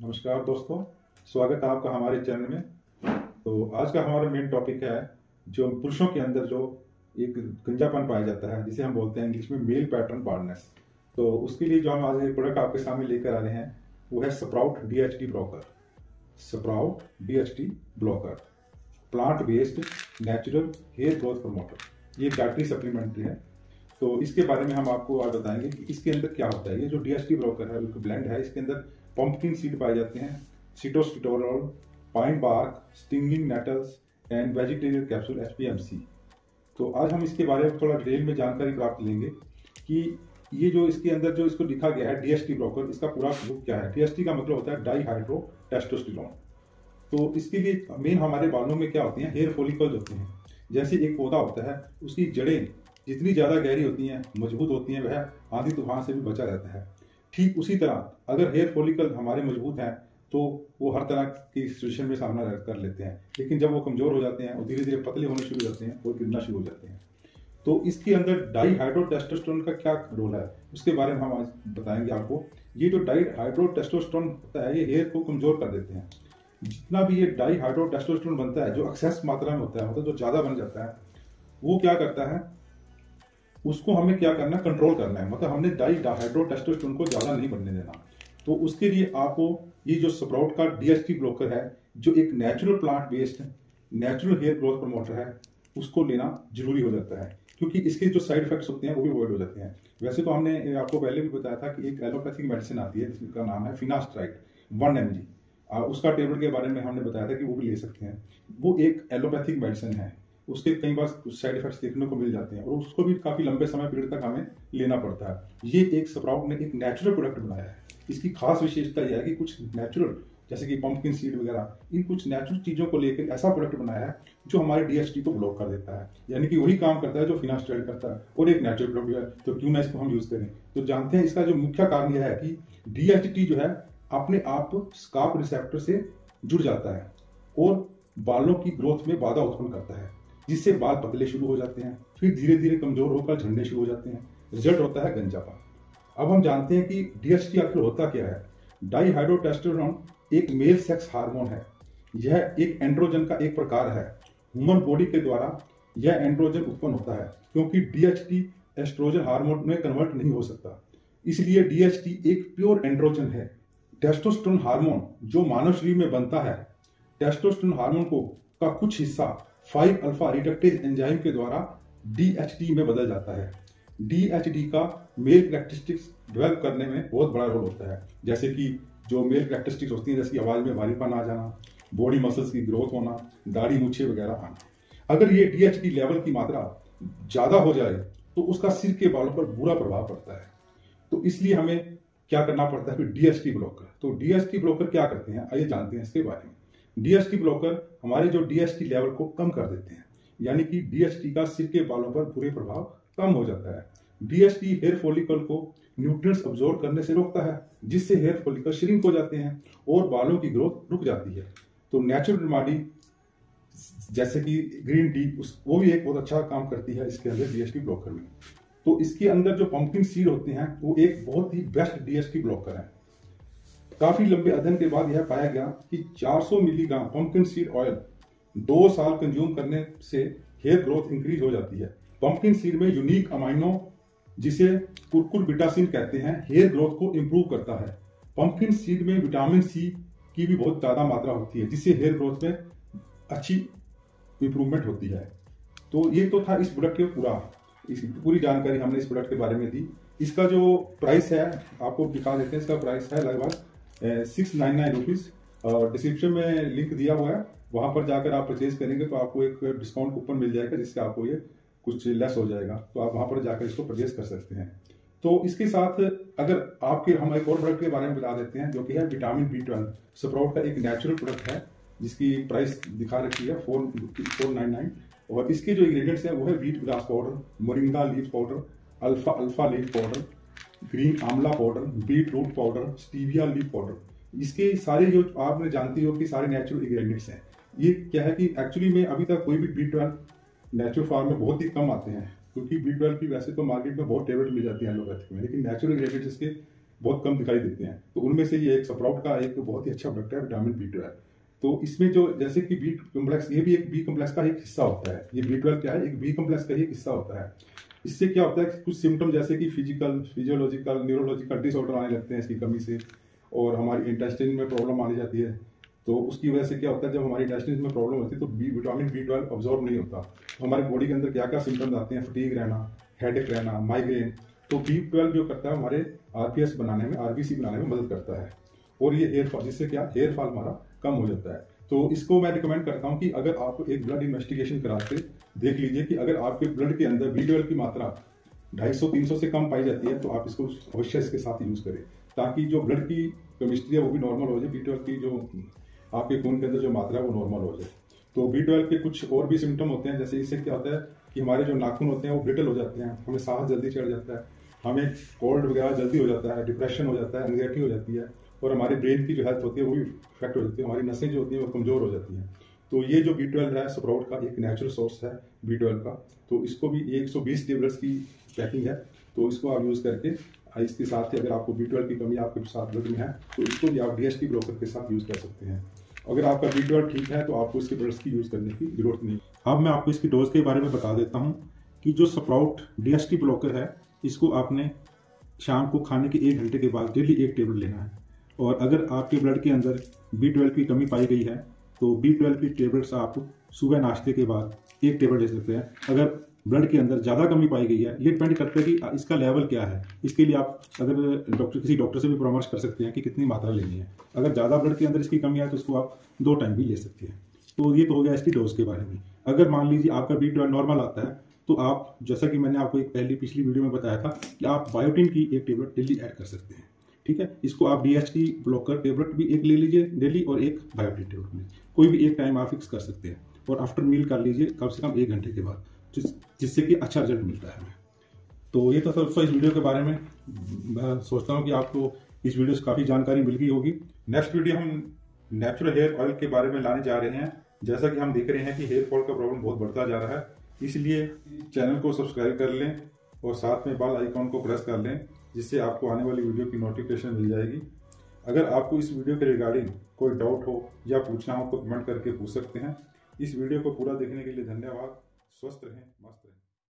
नमस्कार दोस्तों, स्वागत है आपका हमारे चैनल में। तो आज का हमारा मेन टॉपिक है जो पुरुषों के अंदर जो एक गंजापन पाया जाता है, जिसे हम बोलते हैं इंग्लिश में मेल पैटर्न बार्डनेस तो उसके लिए जो हम आज एक प्रोडक्ट आपके सामने लेकर आ रहे हैं, वो है sprout DHT blocker sprout DHT blocker plant based natural hair growth promoter ये बैटरी सप्लीमेंट्री है। तो इसके बारे में हम आपको आज बताएँगे कि इसके अंदर क्या होता है। ये जो डीएसटी ब्लॉकर है ब्लेंड है, इसके अंदर पंपकिन सीड पाए जाते हैं sitosterol pine bark stinging nettles and vegetarian capsule H तो आज हम इसके बारे में थोड़ा डिटेल में जानकारी प्राप्त लेंगे कि ये जो इसके अंदर जो इसको लिखा गया है डीएसटी ब्लॉकर इसका पूरा बुक क्या है। डीएसटी का मतलब होता है डाई हाइड्रो टेस्टोस्टिरोन तो इसके लिए मेन हमारे बालों में क्या होती हैं हेयर फॉलिकल्स होते हैं। जैसे एक पौधा होता है, उसकी जड़ें जितनी ज़्यादा गहरी होती हैं, मज़बूत होती हैं, वह आंधी तूफ़ान से भी बचा रहता है। ठीक उसी तरह, अगर हेयर फॉलिकल हमारे मज़बूत हैं तो वो हर तरह की सिचुएशन में सामना कर लेते हैं। लेकिन जब वो कमज़ोर हो जाते हैं और धीरे धीरे पतले होने शुरू हो जाते हैं और गिरना शुरू हो जाते हैं। तो इसके अंदर डाई हाइड्रोटेस्टोस्टेरोन का क्या रोल है? उसके बारे में हम आज बताएँगे आपको। ये जो डाई हाइड्रोटेस्टोस्टेरोन होता है, ये हेयर को कमज़ोर कर देते हैं। जितना भी ये डाई हाइड्रोटेस्टोस्टेरोन बनता है, जो एक्सेस मात्रा में होता है मतलब जो ज़्यादा बन जाता है, वो क्या करता है? उसको हमें क्या करना है? कंट्रोल करना है। मतलब हमने डाई हाइड्रोटेस्टोस्टेरोन को ज़्यादा नहीं बनने देना। तो उसके लिए आपको ये जो स्प्राउट का डीएसटी ब्लॉकर है, जो एक natural plant based natural hair growth promoter है, उसको लेना ज़रूरी हो जाता है। क्योंकि इसके जो साइड इफेक्ट्स होते हैं, वो भी अवॉइड हो जाते हैं। वैसे तो हमने आपको पहले भी बताया था कि एक एलोपैथिक मेडिसिन आती है, जिसका नाम है फिनास्ट्राइट वन एम जी उसका टेबलेट के बारे में हमने बताया था कि वो भी ले सकते हैं। वो एक एलोपैथिक मेडिसिन है। उसके कई बार साइड इफेक्ट्स देखने को मिल जाते हैं और उसको भी काफ़ी लंबे समय पीरियड तक हमें लेना पड़ता है। ये एक स्प्राउट ने एक नेचुरल प्रोडक्ट बनाया है। इसकी खास विशेषता यह है कि कुछ नेचुरल जैसे कि पंपकिन सीड वगैरह, इन कुछ नेचुरल चीज़ों को लेकर ऐसा प्रोडक्ट बनाया है जो हमारे डीएसटी को ब्लॉक कर देता है। यानी कि वही काम करता है जो फिनास्ट्राइड करता है और एक नेचुरल प्रोडक्ट है तो क्यों ना इसको हम यूज़ करें। तो जानते हैं इसका जो मुख्य कारण यह है कि डीएचटी जो है अपने आप स्काप रिसेप्टर से जुड़ जाता है और बालों की ग्रोथ में बाधा उत्पन्न करता है। जिससे बाल पतले शुरू हो जाते हैं, फिर धीरे धीरे कमज़ोर होकर झड़ने शुरू हो जाते हैं। रिज़ल्ट होता है गंजापा अब हम जानते हैं कि डीएसटी आखिर होता क्या है। डाईहाइड्रोटेस्टेरोन एक मेल सेक्स हार्मोन है। यह एक एंड्रोजन का एक प्रकार है। ह्यूमन बॉडी के द्वारा यह एंड्रोजन उत्पन्न होता है, क्योंकि डीएचटी एस्ट्रोजन हार्मोन में कन्वर्ट नहीं हो सकता। इसलिए डीएचटी एक प्योर एंड्रोजन है। टेस्टोस्टेरोन हार्मोन जो मानव शरीर में बनता है टेस्टोस्टेरोन हार्मोन को का कुछ हिस्सा 5 अल्फ़ा रिडक्टेज एंजाइम के द्वारा डीएचटी में बदल जाता है। डीएचडी का मेल करेक्टरिस्टिक्स डेवलप करने में बहुत बड़ा रोल होता है। जैसे कि जो मेल करेक्टरिस्टिक्स होती है, जैसे कि आवाज़ में भारीपन आ जाना बॉडी मसल्स की ग्रोथ होना, दाढ़ी, मुच्छे वगैरह आना। अगर ये डीएचडी लेवल की मात्रा ज़्यादा हो जाए तो उसका सिर के बालों पर बुरा प्रभाव पड़ता है। तो इसलिए हमें क्या करना पड़ता है, फिर डीएसटी ब्लॉकर तो डीएसटी ब्लॉकर क्या करते हैं, आइए जानते हैं इसके बारे में। डीएसटी ब्लॉकर हमारे जो डीएसटी लेवल को कम कर देते हैं। यानी कि डीएसटी का सिर के बालों पर बुरे प्रभाव कम हो जाता है। डीएसटी हेयर फॉलिकल को न्यूट्रिएंट्स अब्जॉर्व करने से रोकता है, जिससे हेयर फॉलिकल श्रिंक हो जाते हैं और बालों की ग्रोथ रुक जाती है। तो नेचुरल रिमाडी जैसे कि ग्रीन टी उस, वो भी एक बहुत अच्छा काम करती है इसके अंदर डीएसटी ब्लॉकर में। तो इसके अंदर जो पंपकिन सीड होते हैं, वो एक बहुत ही बेस्ट डीएसटी ब्लॉकर है। काफ़ी लंबे अध्ययन के बाद यह पाया गया कि 400 मिलीग्राम पंपकिन सीड ऑयल दो साल कंज्यूम करने से हेयर ग्रोथ इंक्रीज हो जाती है। पंपकिन सीड में यूनिक अमाइनो जिसे कुरकुर बिटासिन कहते हैं हेयर ग्रोथ को इम्प्रूव करता है। पंपकिन सीड में विटामिन सी की भी बहुत ज़्यादा मात्रा होती है, जिससे हेयर ग्रोथ में अच्छी इंप्रूवमेंट होती है। तो ये तो था इस प्रोडक्ट के पूरा, इस पूरी जानकारी हमने इस प्रोडक्ट के बारे में दी। इसका जो प्राइस है, आपको दिखा देते हैं, इसका प्राइस है लगभग सिक्स नाइन नाइन रुपीज़ और डिस्क्रिप्शन में लिंक दिया हुआ है। वहाँ पर जाकर आप परचेज करेंगे तो आपको एक डिस्काउंट कूपन मिल जाएगा, जिससे आपको ये कुछ लेस हो जाएगा। तो आप वहाँ पर जाकर इसको परचेज कर सकते हैं। तो इसके साथ अगर आपके, हम एक और प्रोडक्ट के बारे में बता देते हैं, जो कि है विटामिन बी ट्वेल्व स्प्राउट का एक नेचुरल प्रोडक्ट है, जिसकी प्राइस दिखा रखी है फोर फोर नाइन नाइन और इसके जो इंग्रेडिएंट्स है, वो है wheatgrass powder moringa leaf powder alpha alpha leaf powder green amla powder beetroot powder, stevia leaf powder. इसके सारे जो आपने जानती हो कि सारे नेचुरल इंग्रेडिएंट्स हैं। ये क्या है कि एक्चुअली में अभी तक कोई भी बी ट्वेल्व नेचुरल फार्म में बहुत ही कम आते हैं, क्योंकि बी ट्वेल्व की वैसे तो मार्केट में बहुत टेबलेट मिल जाती है एलोपैथिक में लेकिन नेचुरल इंग्रेडिएंट्स इसके बहुत कम दिखाई देते हैं। तो उनमें से ये एक स्प्राउट का एक बहुत ही अच्छा प्रोडक्ट है विटामिन बी ट्वेल्व तो इसमें जो जैसे कि बी कम्प्लेक्स ये भी एक बी कम्प्लेक्स का एक हिस्सा होता है। ये बी ट्वेल्व क्या है? एक बी कम्प्लेक्स का ही एक हिस्सा होता है। इससे क्या होता है कुछ सिम्टम जैसे कि फ़िज़िकल फिजियोलॉजिकल न्यूरोलॉजिकल डिसऑर्डर आने लगते हैं इसकी कमी से, और हमारी इंटेस्टिन में प्रॉब्लम आने जाती है। तो उसकी वजह से क्या होता है, जब हमारी इंटेस्टिन में प्रॉब्लम होती है तो B vitamin B twelve absorb नहीं होता। तो हमारे बॉडी के अंदर क्या क्या सिम्टम्स आते हैं फटीक रहना हेडेक रहना माइग्रेन तो बी ट्वेल्व जो करता है, हमारे आरपीएस बनाने में आरबीसी बनाने में मदद करता है। और ये हेयर फॉल जिससे क्या हेयर फॉल हमारा कम हो जाता है। तो इसको मैं रिकमेंड करता हूँ कि अगर आप एक ब्लड इन्वेस्टिगेशन करा के देख लीजिए कि अगर आपके ब्लड के अंदर बी ट्वेल्व की मात्रा ढाई सौ, तीन सौ से कम पाई जाती है तो आप इसको अवश्य इसके साथ यूज़ करें। ताकि जो ब्लड की केमिस्ट्री है, वो भी नॉर्मल हो जाए बी ट्वेल्व की जो आपके खून के अंदर जो मात्रा है, वो नॉर्मल हो जाए। तो बी ट्वेल्व के कुछ और भी सिम्टम होते हैं, जैसे इससे क्या होता है कि हमारे जो नाखून होते हैं, वो ब्रिटल हो जाते हैं, हमें सांस जल्दी चढ़ जाता है, हमें कोल्ड वगैरह जल्दी हो जाता है डिप्रेशन हो जाता है एंगजाइटी हो जाती है। और हमारे ब्रेन की जो हेल्थ होती है वो भी इफ़ेक्ट हो जाती है, हमारी नसें जो होती हैं वो कमज़ोर हो जाती हैं। तो ये जो बी ट्वेल्व है स्प्राउट का एक नेचुरल सोर्स है बी ट्वेल्व का। तो इसको भी एक सौ बीस टेबलेट्स की पैकिंग है। तो इसको आप यूज़ करके इसके साथ ही अगर आपको बी ट्वेल्व की कमी आपके साथ ब्लड में है तो इसको भी आप डी एस टी ब्रोकर के साथ यूज़ कर सकते हैं। अगर आपका बी ट्वेल्व ठीक है तो आपको इसके ब्लड्स की यूज़ करने की ज़रूरत नहीं। अब मैं आपको इसकी डोज के बारे में बता देता हूँ कि जो sprout D S T blocker है, इसको आपने शाम को खाने के एक घंटे के बाद डेली एक टेबल लेना है। और अगर आपके ब्लड के अंदर बी ट्वेल्व की कमी पाई गई है तो बी ट्वेल्व की टेबलेट्स आप सुबह नाश्ते के बाद एक टेबल ले सकते हैं। अगर ब्लड के अंदर ज़्यादा कमी पाई गई है, ये डिपेंड करता है कि इसका लेवल क्या है। इसके लिए आप अगर डॉक्टर किसी डॉक्टर से भी परामर्श कर सकते हैं कि कितनी मात्रा लेनी है। अगर ज़्यादा ब्लड के अंदर इसकी कमी है तो उसको आप दो टाइम भी ले सकते हैं। तो ये तो हो गया इसकी डोज के बारे में। अगर मान लीजिए आपका बी ट्वेल्व नॉर्मल आता है तो आप, जैसा कि मैंने आपको एक पहली, पिछली वीडियो में बताया था, कि आप बायोटिन की एक टेबलेट डेली ऐड कर सकते हैं। ठीक है? इसको आप डी ब्लॉकर टेबलेट भी एक ले लीजिए डेली और एक बायोटिन टेबलेट में। कोई भी एक टाइम आप फिक्स कर सकते हैं। और आफ्टर मील कर लीजिए, कम से कम एक घंटे के बाद, जिस, जिससे कि अच्छा रिज़ल्ट मिलता है हमें। तो ये तो दोस्तों इस वीडियो के बारे में। मैं सोचता हूँ कि आपको इस वीडियो से काफ़ी जानकारी मिल गई होगी। नेक्स्ट वीडियो हम नेचुरल हेयर ऑयल के बारे में लाने जा रहे हैं। जैसा कि हम देख रहे हैं कि हेयर फॉल का प्रॉब्लम बहुत बढ़ता जा रहा है। इसलिए चैनल को सब्सक्राइब कर लें और साथ में बाल आइकॉन को प्रेस कर लें। जिससे आपको आने वाली वीडियो की नोटिफिकेशन मिल जाएगी। अगर आपको इस वीडियो के रिगार्डिंग कोई डाउट हो या पूछना हो तो कमेंट करके पूछ सकते हैं। इस वीडियो को पूरा देखने के लिए धन्यवाद। स्वस्थ रहें, मस्त रहें।